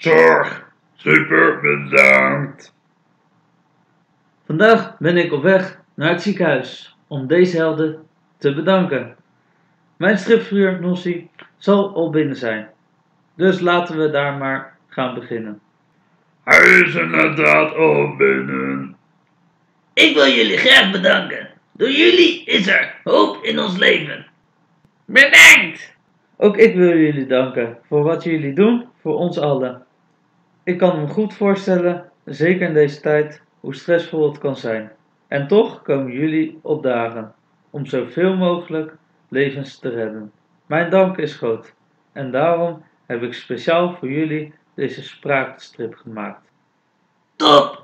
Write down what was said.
Zorg. Super bedankt. Vandaag ben ik op weg naar het ziekenhuis om deze helden te bedanken. Mijn stripfiguur Nossi zal al binnen zijn. Dus laten we daar maar gaan beginnen. Hij is inderdaad al binnen. Ik wil jullie graag bedanken. Door jullie is er hoop in ons leven. Bedankt! Ook ik wil jullie danken voor wat jullie doen voor ons allen. Ik kan me goed voorstellen, zeker in deze tijd, hoe stressvol het kan zijn. En toch komen jullie opdagen om zoveel mogelijk levens te redden. Mijn dank is groot en daarom heb ik speciaal voor jullie deze spraakstrip gemaakt. Top!